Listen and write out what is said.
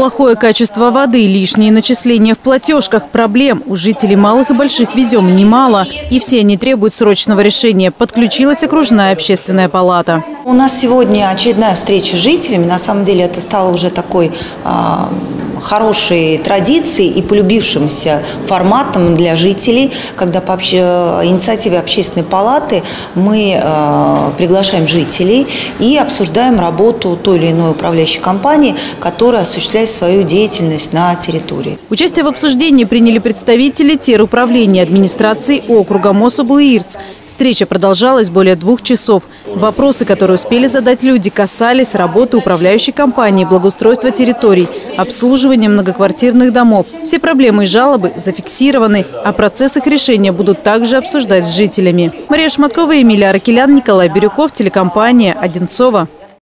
Плохое качество воды, лишние начисления в платежках, проблем у жителей малых и больших везем немало. И все они требуют срочного решения. Подключилась окружная общественная палата. У нас сегодня очередная встреча с жителями. На самом деле это стало уже такой а, хорошей традицией и полюбившимся форматом для жителей, когда по обще- инициативе общественной палаты мы а, приглашаем жителей и обсуждаем работу той или иной управляющей компании, которая осуществляет свою деятельность на территории. Участие в обсуждении приняли представители теруправления администрации округа Мособлы-Ирц. Встреча продолжалась более двух часов. Вопросы, которые успели задать люди, касались работы управляющей компании, благоустройства территорий, обслуживания многоквартирных домов. Все проблемы и жалобы зафиксированы, а процесс их решения будут также обсуждать с жителями. Мария Шматкова, Эмилия Аркелян, Николай Бирюков, телекомпания «Одинцова».